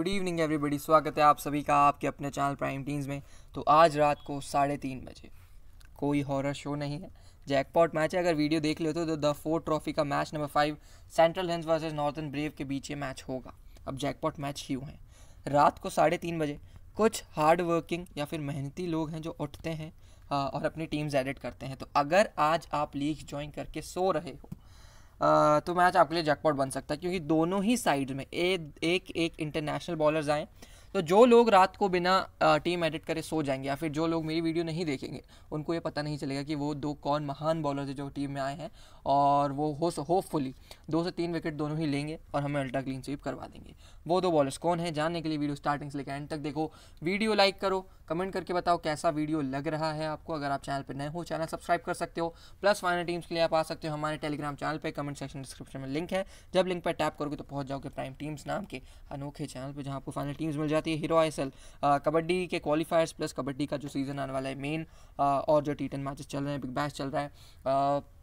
Good evening everybody स्वागत है आप सभी का आपके अपने चैनल प्राइम टीम्स में। तो आज रात को साढ़े तीन बजे। कोई हॉरर शो नहीं है। जैकपॉट मैच है। अगर वीडियो देख लेते हो तो द फोर ट्रॉफी का match number five Central Hinds versus Northern Brave के बीच ये मैच होगा। अब जैकपॉट मैच क्यों है? रात को साढ़े तीन बजे कुछ हार्ड वर्किंग या फिर मेहनती लोग हैं जो उठते हैं और अपनी टीम्स एडिट करते हैं। तो अगर आज आप लीग ज्वाइन करके सो रहे हो तो मैच आपके लिए जैकपॉट बन सकता है क्योंकि दोनों ही साइड में ए, एक एक इंटरनेशनल बॉलर्स आए तो जो लोग रात को बिना टीम एडिट करे सो जाएँगे या फिर जो लोग मेरी वीडियो नहीं देखेंगे, उनको ये पता नहीं चलेगा कि वो दो कौन महान बॉलर है जो टीम में आए हैं और वो हो होपफुली दो से तीन विकेट दोनों ही लेंगे और हमें अल्ट्रा क्लीन स्वीप करवा देंगे। वो दो बॉलर्स कौन है, जानने के लिए वीडियो स्टार्टिंग से लेकर एंड तक देखो। वीडियो लाइक करो कमेंट करके बताओ कैसा वीडियो लग रहा है आपको, अगर आप चैनल पर नए हो चैनल सब्सक्राइब कर सकते हो। प्लस फाइनल टीम्स के लिए आप आ सकते हो, हमारे टेलीग्राम चैनल पर कमेंट सेक्शन डिस्क्रिप्शन में लिंक है। जब लिंक पर टैप करोगे तो पहुँच जाओगे प्राइम टीम्स नाम के अनोखे चैनल पर जहाँ आपको फाइनल टीम्स मिल जाती है हीरो आई कबड्डी के क्वालिफायर्स प्लस कबड्डी का जो सीज़न आने वाला है मेन और जो टी टेन मैचेस चल रहे हैं बिग बैश चल रहा है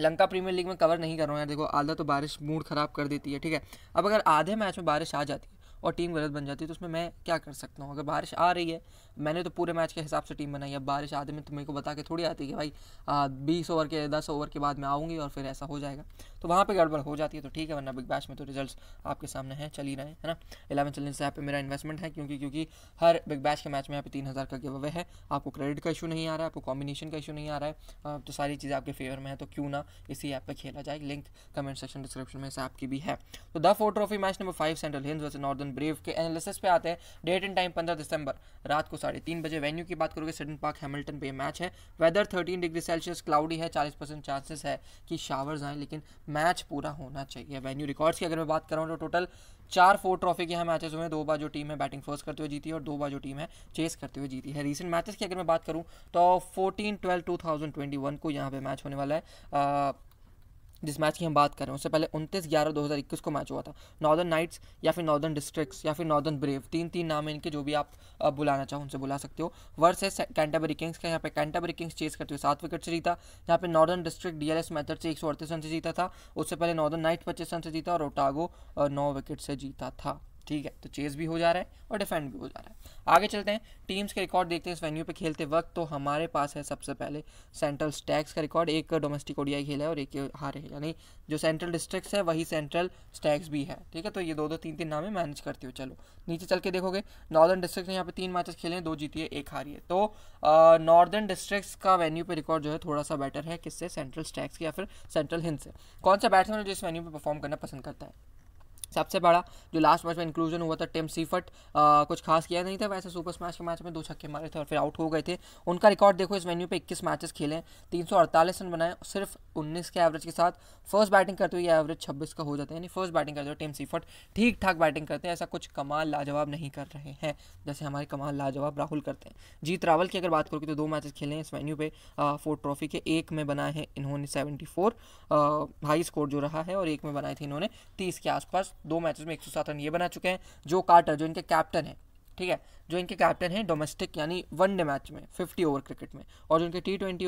लंका प्रीमियर लीग में कवर नहीं कर रहा हूँ। देखो, आधा तो बारिश मूड ख़राब कर देती है, ठीक है? अब अगर आधे मैच में बारिश आ जाती है और टीम गलत बन जाती है तो उसमें मैं क्या कर सकता हूँ? अगर बारिश आ रही है मैंने तो पूरे मैच के हिसाब से टीम बनाई है। बारिश आधे में तो मेरे को बता के थोड़ी आती है कि भाई बीस ओवर के, दस ओवर के बाद मैं आऊँगी और फिर ऐसा हो जाएगा। तो वहाँ पर गड़बड़ हो जाती है तो ठीक है, वरना बिग बैश में तो रिज़ल्ट आपके सामने हैं, चल ही रहे हैं ना? इलेवन चलने से यहाँ मेरा इन्वेस्टमेंट है क्योंकि क्योंकि हर बिग बैश के मैच में यहाँ पे तीन हज़ार का गिव अवे है। आपको क्रेडिट का इशू नहीं आ रहा है, आपको कॉम्बिनेशन का इशू नहीं आ रहा है। तो सारी चीज़ें आपके फेवर में है तो क्यों ना इसी ऐप पर खेला जाए। लिंक कमेंट सेक्शन डिस्क्रिप्शन में इस ऐप की भी है। तो the Ford Trophy match number five Central Hinds versus Northern Brave के एनालिसिस पे आते हैं। डेट एंड टाइम पंद्रह दिसंबर, रात को साढ़े तीन बजे वेन्यू की बात करोगे सडन पार्क हैमिल्टन पे मैच है। Weather thirteen degree Celsius cloudy है, चालीस परसेंट चांसेस है कि शावर्स आए, लेकिन मैच पूरा होना चाहिए। वेन्यू रिकॉर्ड्स की अगर मैं बात करूँ तो टोटल चार फोर ट्रॉफी के यहाँ मैचेस हुए हैं। दो बार जो टीम है बैटिंग फ़र्स्ट करते हुए जीती है और दो बार जो टीम है चेस करते हुए जीती है। रीसेंट मैचेस की अगर मैं बात करूँ तो fourteen twelve two thousand twenty one को यहाँ पे मैच होने वाला है। जिस मैच की हम बात कर रहे हैं, उससे पहले उनतीस ग्यारह दो हज़ार इक्कीस को मैच हुआ था। नॉर्दर्न नाइट्स या फिर नॉर्दर्न डिस्ट्रिक्ट्स या फिर नॉर्दर्न ब्रेव तीन तीन नाम है इनके जो भी आप बुलाना चाहो, उनसे बुला सकते हो। वर्स है कैंटाबरी किंग्स का, यहाँ पे कैंटाबरी किंग्स चेस करते हुए सात विकेट से जीता। यहाँ पे Northern District D L S method से एक सौ अड़तीस रन से जीता था। उससे पहले नॉर्दर्न नाइट्स पच्चीस रन से जीता और ओटागो नौ विकेट से जीता था। ठीक है तो चेस भी हो जा रहा है और डिफेंड भी हो जा रहा है। आगे चलते हैं टीम्स के रिकॉर्ड देखते हैं, इस वेन्यू पे खेलते वक्त तो हमारे पास है सबसे पहले सेंट्रल स्टैक्स का रिकॉर्ड एक डोमेस्टिक ओडियाई खेला है और एक हारे है, यानी जो सेंट्रल डिस्ट्रिक्ट्स है वही सेंट्रल स्टैक्स भी है, ठीक है? तो ये दो दो तीन तीन नामे मैनेज करते हो, चलो। नीचे चल के देखोगे नॉर्दर्न डिस्ट्रिक्ट ने यहाँ पे तीन मैचेस खेले हैं, दो जीती है, एक हारी है। तो नॉर्दर्न डिस्ट्रिक्ट्स का वेन्यू पे रिकॉर्ड जो है थोड़ा सा बेटर है, किससे? सेंट्रल स्टैक्स या फिर सेंट्रल हिंद से। कौन सा बैट्समैन जो इस वेन्यू पे परफॉर्म करना पसंद करता है? सबसे बड़ा जो लास्ट मैच में इंक्लूजन हुआ था टिम सीफट आ, कुछ खास किया नहीं था वैसे सुपर स्मैश के मैच में दो छक्के मारे थे और फिर आउट हो गए थे। उनका रिकॉर्ड देखो इस वेन्यू पे 21 मैचेस खेले तीन सौ अड़तालीस रन बनाए सिर्फ़ 19 के एवरेज के साथ। फ़र्स्ट बैटिंग करते हुए एवरेज 26 का हो जाता है यानी फ़र्स्ट बैटिंग करते हुए टिम सीफट ठीक ठाक बैटिंग करते हैं ऐसा कुछ कमाल लाजवाब नहीं कर रहे हैं जैसे हमारे कमाल लाजवाब राहुल करते हैं। जीत रावल की अगर बात करोगे तो दो मैचेस खेले हैं इस वेन्यू पे फोर ट्रॉफी के एक में बनाए हैं इन्होंने सेवेंटी हाई स्कोर जो रहा है और एक में बनाए थे इन्होंने तीस के आसपास। दो मैचेस में एक रन ये बना चुके हैं, जो कार्टर जो इनके कैप्टन है, ठीक है? जो इनके कैप्टन हैं डोमेस्टिक यानी वन डे मैच में 50 ओवर क्रिकेट में, और जो इनके टी ट्वेंटी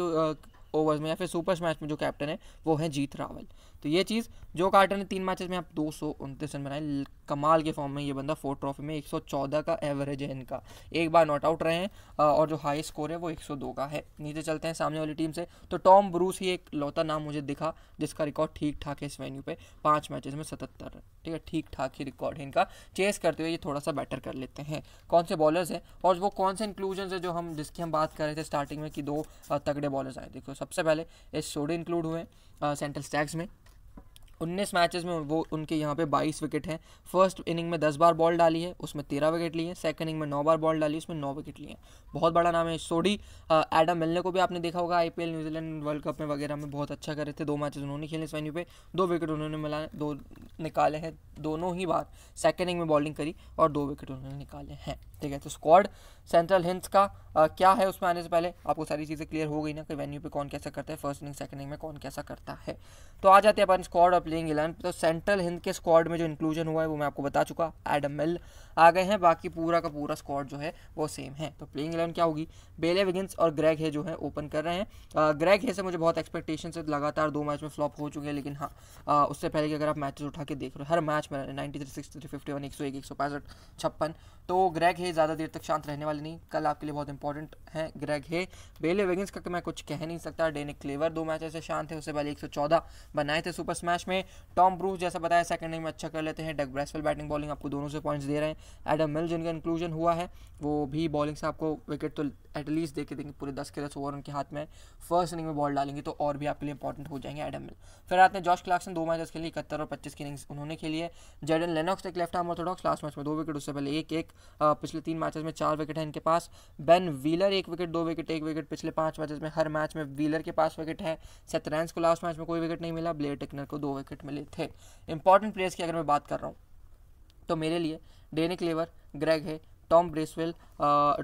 ओवर्स में या फिर सुपर मैच में जो कैप्टन है, वो है जीत रावल। तो ये चीज़ जो कार्टर ने तीन मैचेस में आप दो सौ उनतीस रन बनाए। कमाल के फॉर्म में ये बंदा फोर ट्रॉफी में 114 का एवरेज है इनका। एक बार नॉट आउट रहे हैं और जो हाई स्कोर है वो 102 का है। नीचे चलते हैं सामने वाली टीम से। तो टॉम ब्रूस ही एक लौता नाम मुझे दिखा, जिसका रिकॉर्ड ठीक ठाक है इस वेन्यू पे। पाँच मैचेस में सतहत्तर रन। ठीक है ठीक ठाक ही रिकॉर्ड है इनका। चेस करते हुए ये थोड़ा सा बेटर कर लेते हैं। कौन से बॉलर्स हैं? और वो कौन से इंक्लूजन है जो हम, जिसकी हम बात कर रहे थे स्टार्टिंग में कि दो तगड़े बॉलर्स आए। देखो, सबसे पहले इस सोडे इंक्लूड हुए सेंट्रल स्टैक्स में। उन्नीस मैचेस में वो उनके यहाँ पे बाईस विकेट हैं। फ़र्स्ट इनिंग में दस बार बॉल डाली है उसमें तेरह विकेट लिए हैं। सेकंड इनिंग में नौ बार बॉल डाली उसमें नौ विकेट लिए हैं। बहुत बड़ा नाम है सोडी एडम मिलने को भी आपने देखा होगा आईपीएल न्यूजीलैंड वर्ल्ड कप में वगैरह में बहुत अच्छा करे थे। दो मैचेस उन्होंने खेले इस वेन्यू पे। दो विकेट उन्होंने मिला दो निकाले हैं। दोनों ही बार सेकेंड इनिंग में बॉलिंग करी और दो विकेट उन्होंने निकाले हैं। ठीक है तो स्क्वाड सेंट्रल हिंस का आ, क्या है उसमें आने से पहले? आपको सारी चीज़ें क्लियर हो गई ना कि वेन्यू पे कौन कैसा करता है? फ़र्स्ट इनिंग सेकंड इनिंग में कौन कैसा करता है? तो आ जाते हैं अपन स्क्वाड और प्लेइंग इलेवन तो सेंट्रल हिंद के स्क्वाड में जो इंक्लूजन हुआ है, वो मैं आपको बता चुका एडम मिल आ गए हैं, बाकी पूरा का पूरा स्क्वाड जो है, वो सेम है। तो प्लेइंग इलेवन क्या होगी? बेले विगिंस और ग्रैग है जो है ओपन कर रहे हैं। ग्रैग है से मुझे बहुत एक्सपेक्टेशन से लगातार दो मैच में फ्लॉप हो चुके हैं, लेकिन हाँ उससे पहले कि अगर आप मैचेस उठा के देख रहे हो, हर मैच में ninety three six three fifty one एक सौ एक एक सौ पैंसठ, छप्पन तो ग्रैग है ज़्यादा देर तक शांत रहने वाले नहीं, कल आपके लिए बहुत इंपॉर्टेंट है ग्रैग है बेले वेगिंस का मैं कुछ कह नहीं सकता डेनिक क्लेवर दो मैच ऐसे शांत है, उससे पहले एक सौ चौदह बनाए थे सुपर स्मैश में। टॉम ब्रूस जैसा बताया सेकंड इनिंग में अच्छा कर लेते हैं। डग ब्रेसवेल बैटिंग, बॉलिंग आपको दोनों से पॉइंट्स दे रहे हैं। एडम मिल जिनका इंक्लूजन हुआ है, वो भी बॉलिंग से आपको विकेट तो एटलीस्ट दे के देंगे पूरे दस के दस ओवर उनके हाथ में। फ़र्स्ट इनिंग में बॉल डालेंगे तो और भी आपके लिए इंपॉर्टेंट हो जाएँगे एडम मिल फिर आते हैं जॉश क्लासन दो मैचेस खेली इकहत्तर और पच्चीस की इनिंग्स उन्होंने खेली है। जेडन लेनॉक्स एक left arm orthodox last match में दो विकेट उससे पहले एक एक पिछले तीन मैचेस में चार विकेट है इनके पास। बेन व्हीलर एक विकेट दो विकेट एक विकेट पिछले पाँच मैचेस में हर मैच में व्हीलर के पास विकेट है। सत्रैंस को लास्ट मैच में कोई विकेट नहीं मिला ब्लेयर टेक्नर को दो विकेट मिले थे। इंपॉर्टेंट प्लेयर्स की अगर मैं बात कर रहा हूँ तो मेरे लिए डेनिक लेवर ग्रेग है टॉम ब्रेसवेल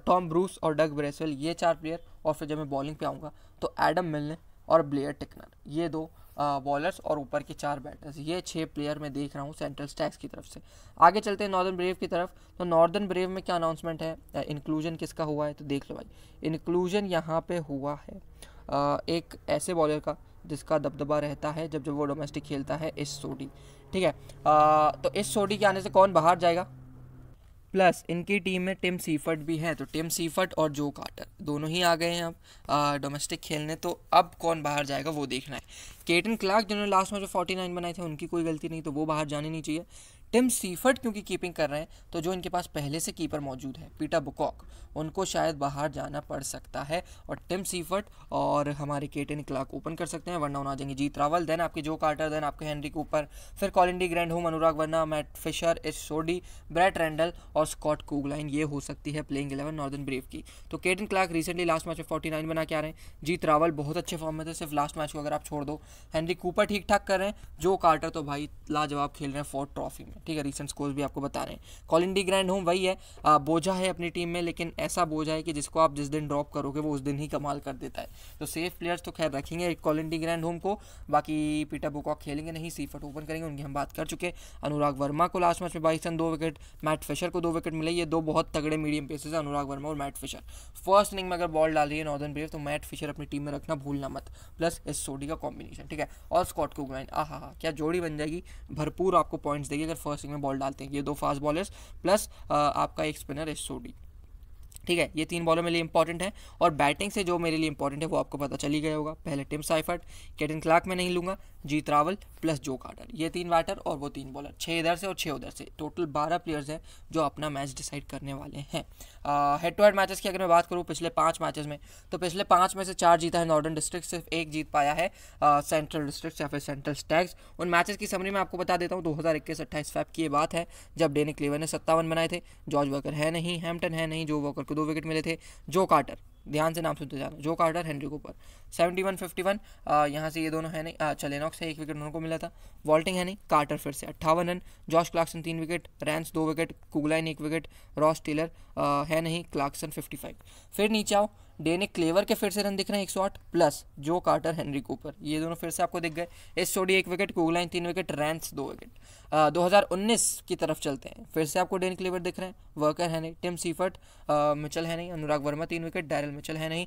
टॉम ब्रूस और डग ब्रेसवेल, ये चार प्लेयर और फिर जब मैं बॉलिंग पे आऊँगा तो एडम मिलने और ब्लेयर टिकनर, ये दो बॉलर्स और ऊपर के चार बैटर्स ये छः प्लेयर मैं देख रहा हूँ सेंट्रल स्टैक्स की तरफ़ से। आगे चलते हैं नॉर्दर्न ब्रेव की तरफ़ तो नॉर्दर्न ब्रेव में क्या अनाउंसमेंट है? इंक्लूजन किसका हुआ है? तो देख लो भाई इंक्लूजन यहाँ पे हुआ है। एक ऐसे बॉलर का, जिसका दबदबा रहता है जब जब वो डोमेस्टिक खेलता है, इस सोडी ठीक है? तो इस सोडी के आने से कौन बाहर जाएगा? प्लस इनकी टीम में टिम सीफर्ट भी है तो टिम सीफर्ट और जो कार्टर, दोनों ही आ गए हैं अब डोमेस्टिक खेलने तो अब कौन बाहर जाएगा वो देखना है। केटन क्लार्क जिन्होंने लास्ट में जो फोर्टी नाइन बनाए थे, उनकी कोई गलती नहीं तो वो बाहर जानी नहीं चाहिए। टिम सीफर्ट क्योंकि कीपिंग कर रहे हैं तो जो इनके पास पहले से कीपर मौजूद है, पीटर बुकॉक, उनको शायद बाहर जाना पड़ सकता है और टिम सीफर्ट और हमारे केटन क्लार्क ओपन कर सकते हैं। वरना आ जाएँगे जीत रावल देन आपके जो कार्टर देन आपके हेनरी कूपर, फिर कॉलिंडी ग्रैंड होम अनुराग वर्ना Matt Fisher Ish Sodhi, Brett Randell और स्कॉट कूगलाइन, ये हो सकती है प्लेइंग इलेवन नॉर्दर्न ब्रेव की। तो Katene Clarke recently last match में फोर्टी नाइन बना के आ रहे हैं। जीत रावल बहुत अच्छे फॉर्म में थे, सिर्फ़ लास्ट मैच को अगर आप छोड़ दो। हेनरी कूपर ठीक ठाक कर रहे हैं, जो कार्टर तो भाई लाजवाब खेल रहे हैं फोर्थ ट्रॉफी में। ठीक है रिसेंट स्कोर भी आपको बता रहे हैं। कॉलिन डी ग्रैंड होम वही है आ, बोझा है अपनी टीम में लेकिन ऐसा बोझा है कि जिसको आप जिस दिन ड्रॉप करोगे वो उस दिन ही कमाल कर देता है। तो सेफ़ प्लेयर्स तो खैर रखेंगे कॉलिन डी ग्रैंड होम को बाकी पीटर बुकॉक खेलेंगे नहीं सीफट ओपन करेंगे उनकी हम बात कर चुके अनुराग वर्मा को लास्ट मैच में बाईस रन दो विकेट मैट फिशर को दो विकेट मिले ये दो बहुत तगड़े मीडियम पेसेस है अनुराग वर्मा और मैट फिशर फ़र्स्ट इनिंग में अगर बॉल डाल रही है नॉर्दर्न ब्रेव तो मैट फिशर अपनी टीम में रखना भूलना मत। प्लस एस सोडी का कॉम्बिनेशन ठीक है? और स्कॉट को आ हा क्या जोड़ी बन जाएगी? भरपूर आपको पॉइंट्स देगी। अगर फ़र्स्ट में बॉल डालते हैं। ये दो फास्ट बॉलर्स प्लस आपका एक स्पिनर एस सोडी। ठीक है? ये तीन बॉलर मेरे लिए इंपॉर्टेंट है और बैटिंग से जो मेरे लिए इंपॉर्टेंट है वो आपको पता चली गया होगा। पहले टिम साइफर्ट केटन क्लार्क में नहीं लूँगा, Jeet Raval plus Joe Carter. ये तीन बैटर और वो तीन बॉलर। छः इधर से और छः उधर से। टोटल बारह प्लेयर्स हैं जो अपना मैच डिसाइड करने वाले हैं। हेड टू हेड मैचेस की अगर मैं बात करूँ पिछले पाँच मैचेस में तो पिछले पाँच में से चार जीता है नॉर्दर्न डिस्ट्रिक्ट सिर्फ़ एक जीत पाया है सेंट्रल डिस्ट्रिक्ट या फिर सेंट्रल स्टैग्स उन मैचेस की समरी मैं आपको बता देता हूँ, दो हज़ार इक्कीस अट्ठाईस फैप की ये बात है, जब डेनिक लेवर ने सत्तावन बनाए थे जॉर्ज वर्कर है नहीं हैम्पटन है नहीं जो वर्कर को दो विकेट मिले थे जो कार्टर ध्यान से नाम सुनते जाना। Joe Carter Henry Cooper. Seventy one fifty one यहाँ से ये दोनों है नहीं अच्छा लेनॉक्स है एक विकेट उन्होंने को मिला था। वॉल्टिंग है नहीं कार्टर फिर से। अट्ठावन रन, जॉश क्लार्कसन तीन विकेट, रैंस दो विकेट, कुगलाइन एक विकेट, रॉस टेलर है नहीं, क्लार्कसन फिफ्टी फाइव। फिर नीचे आओ डेनिक क्लेवर के फिर से रन दिख रहे हैं, एक सौ आठ plus Joe Carter Henry Cooper. ये दोनों फिर से आपको दिख गए। एस सोडी एक विकेट कुगलाइन तीन विकेट रैंस दो विकेट। दो हज़ार उन्नीस की तरफ़ चलते हैं। फिर से आपको डेनिक क्लेवर दिख रहे हैं, वर्कर है नहीं, टिम सीफर्ट मिचल है नहीं, अनुराग वर्मा तीन विकेट, डैरल मिचल है नहीं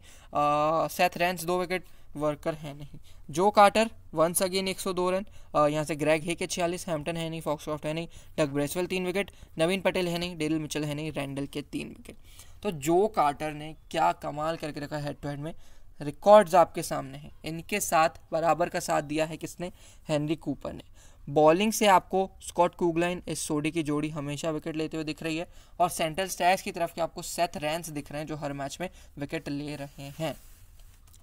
सेथ रैंस दो विकेट वर्कर है नहीं। जो कार्टर वंस अगेन 102 रन यहाँ से ग्रैग हे के छियालीस हैम्पटन है नहीं फॉक्सक्रॉफ्ट है नहीं डग ब्रेसवेल तीन विकेट नवीन पटेल है नहीं डेरिल मिचल है नहीं रैंडल के तीन विकेट तो जो कार्टर ने क्या कमाल करके रखा हेड टू हेड में रिकॉर्ड्स आपके सामने हैं। इनके साथ बराबर का साथ दिया है किसने? हेनरी कूपर ने। बॉलिंग से आपको स्कॉट कूगलाइन इस सोडी की जोड़ी हमेशा विकेट लेते हुए दिख रही है और सेंट्रल स्टैक्स की तरफ़ के आपको सेथ रैंस दिख रहे हैं, जो हर मैच में विकेट ले रहे हैं।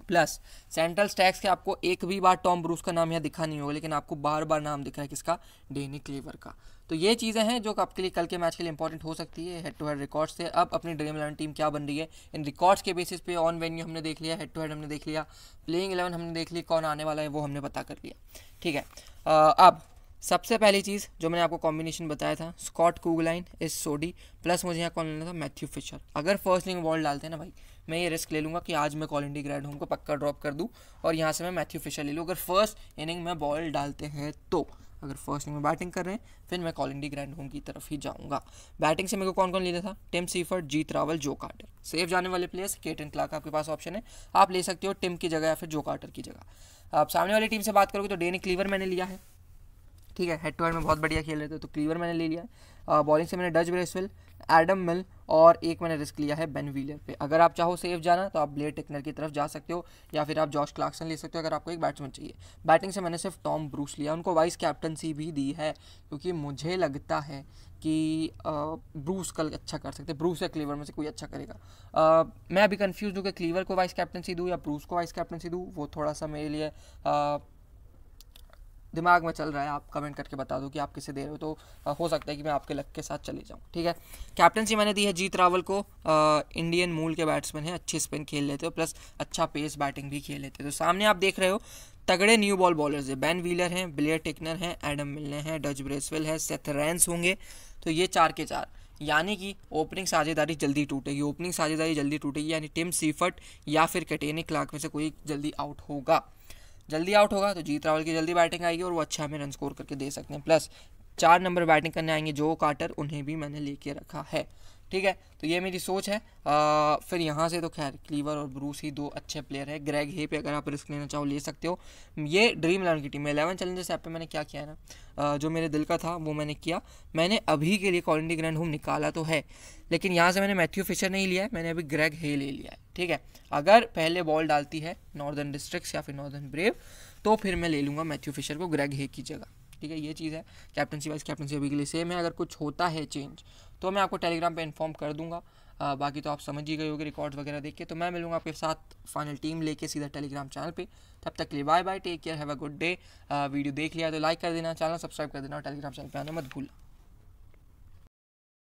प्लस सेंट्रल स्टैक्स के आपको एक भी बार टॉम ब्रूस का नाम यहाँ दिखा नहीं होगा, लेकिन आपको बार बार नाम दिख रहा है किसका? डेनी क्लेवर का। तो ये चीज़ें हैं जो आपके लिए कल के मैच के लिए इंपॉर्टेंट हो सकती है हेड टू हेड रिकॉर्ड्स से। अब अपनी ड्रीम इलेवन टीम क्या बन रही है? इन रिकॉर्ड्स के बेसिस पे ऑन वेन्यू हमने देख लिया हेड टू हेड हमने देख लिया प्लेइंग इलेवन हमने देख लिया, कौन आने वाला है वो हमने पता कर लिया। ठीक है अब सबसे पहली चीज़ जो मैंने आपको कॉम्बिनेशन बताया था स्कॉट कूगलाइन इस सोडी प्लस मुझे यहाँ कौन लेना था मैथ्यू फिशर अगर फ़र्स्ट इनिंग बॉल डालते हैं ना भाई, मैं ये रिस्क ले लूँगा कि आज मैं कॉलिंडी ग्रैंड होम को पक्का ड्रॉप कर दूँ और यहाँ से मैं मैथ्यू फिशर ले लूँ। अगर फ़र्स्ट इनिंग में बॉल डालते हैं तो अगर फ़र्स्ट इनिंग में बैटिंग कर रहे हैं, फिर मैं कॉलिंडी ग्रैंड होम की तरफ़ ही जाऊँगा। बैटिंग से मेरे को कौन कौन लेना था? टिम सीफर्ड जीत रावल जो कार्टर सेफ़ जाने वाले प्लेयर्स के केटन क्लार्क आपके पास ऑप्शन है। आप ले सकते हो टिम की जगह या फिर जो कार्टर की जगह। आप सामने वाली टीम से बात करोगे तो डेनिक क्लीवर मैंने लिया है। ठीक है हेड टू हेड में बहुत बढ़िया खेल रहे थे तो क्लीवर मैंने ले लिया। बॉलिंग से मैंने डच ब्रेसवेल एडम मिल और एक मैंने रिस्क लिया है बेन व्हीलर पे। अगर आप चाहो सेफ़ जाना तो आप ब्लेयर टेक्नर की तरफ़ जा सकते हो या फिर आप जॉश क्लार्कसन ले सकते हो अगर आपको एक बैट्समैन चाहिए। बैटिंग से मैंने सिर्फ़ टॉम ब्रूस लिया। उनको वाइस कैप्टनसी भी दी है क्योंकि मुझे लगता है कि ब्रूस कल अच्छा कर सकते ब्रूस या क्लीवर में से कोई अच्छा करेगा। आ, मैं अभी कन्फ्यूज़ हूँ कि क्लीवर को वाइस कैप्टनसी दूँ या ब्रूस को वाइस कैप्टनसी दूँ वो थोड़ा सा मेरे लिए दिमाग में चल रहा है आप कमेंट करके बता दो कि आप किसे दे रहे हो। तो हो सकता है कि मैं आपके लक के साथ चले जाऊँ ठीक है? कैप्टनसी मैंने दी है जीत रावल को। आ, इंडियन मूल के बैट्समैन हैं अच्छे स्पिन खेल लेते हो प्लस अच्छा पेस बैटिंग भी खेल लेते हो। तो सामने आप देख रहे हो तगड़े न्यू बॉल बॉलर्स है। बैन व्हीलर हैं ब्लेयर टेक्नर हैं एडम मिलने हैं डच ब्रेसवेल है सेथ रैंस होंगे। तो ये चार के चार। यानी कि ओपनिंग साझेदारी जल्दी टूटेगी। ओपनिंग साझेदारी जल्दी टूटेगी यानी टिम सीफर्ट या फिर कटेनी क्लार्क में से कोई जल्दी आउट होगा। जल्दी आउट होगा तो जीत रावल की जल्दी बैटिंग आएगी और वो अच्छा हमें रन स्कोर करके दे सकते हैं। प्लस चार नंबर बैटिंग करने आएँगे जो कार्टर उन्हें भी मैंने लेके रखा है। ठीक है? तो ये मेरी सोच है। आ, फिर यहाँ से तो खैर क्लीवर और ब्रूस ही दो अच्छे प्लेयर है। ग्रैग हे पे अगर आप रिस्क लेना चाहो ले सकते हो। ये ड्रीम इलेवन की टीम है। इलेवन चैलेंजर्स ऐप पे मैंने क्या किया है ना? आ, जो मेरे दिल का था वो मैंने किया। मैंने अभी के लिए कॉलिंडी ग्रैंड होम निकाला तो है लेकिन यहाँ से मैंने मैथ्यू फिशर नहीं लिया है। मैंने अभी ग्रैग हे ले लिया है। ठीक है? अगर पहले बॉल डालती है नॉर्दर्न डिस्ट्रिक्ट या फिर नॉर्दर्न ब्रेव तो फिर मैं ले लूँगा मैथ्यू फिशर को ग्रैग हे की जगह। ठीक है ये चीज़ है कैप्टनसी वाइज कैप्टनसी अभी के लिए सेम है अगर कुछ होता है चेंज तो मैं आपको टेलीग्राम पर इन्फॉर्म कर दूँगा। आ, बाकी तो आप समझ ही गए होगे रिकॉर्ड्स वगैरह देख के तो मैं मिलूँगा आपके साथ फाइनल टीम लेके सीधा टेलीग्राम चैनल पे। तब तक के लिए bye bye take care have a good day video देख लिया तो लाइक कर देना चैनल सब्सक्राइब कर देना और टेलीग्राम चैनल पे आना मत भूलना।